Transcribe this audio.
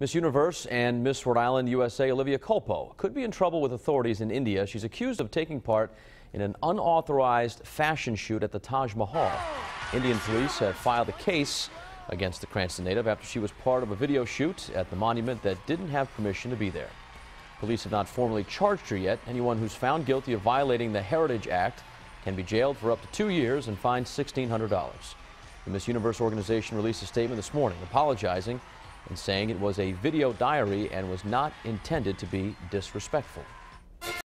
Miss Universe and Miss Rhode Island USA Olivia Culpo could be in trouble with authorities in India. She's accused of taking part in an unauthorized fashion shoot at the Taj Mahal. Indian police have filed a case against the Cranston native after she was part of a video shoot at the monument that didn't have permission to be there. Police have not formally charged her yet. Anyone who's found guilty of violating the Heritage Act can be jailed for up to two years and fined $1,600. The Miss Universe organization released a statement this morning apologizing and saying it was a video diary and was not intended to be disrespectful.